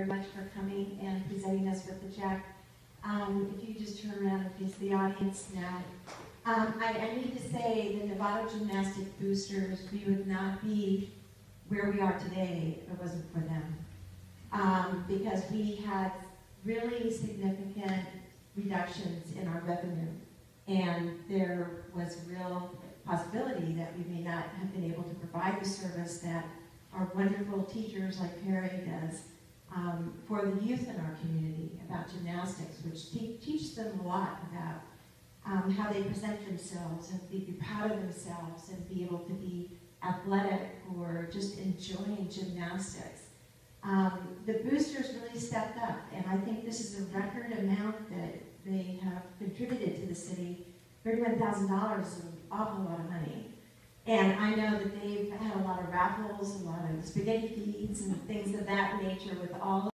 very much for coming and presenting us with the check. Um, if you just turn around and face the audience now. Um, I, I need to say the Novato Gymnastic Boosters, we would not be where we are today if it wasn't for them. Um, because we had really significant reductions in our revenue. And there was real possibility that we may not have been able to provide the service that our wonderful teachers like Perry does um, for the youth in our community about gymnastics, which te- teach them a lot about um, how they present themselves and be, be proud of themselves and be able to be athletic or just enjoying gymnastics. Um, the boosters really stepped up, and I think this is a record amount that they have contributed to the city. Thirty-one thousand dollars is an awful lot of money. And I know that they've of raffles, a lot of spaghetti feeds and things of that nature with all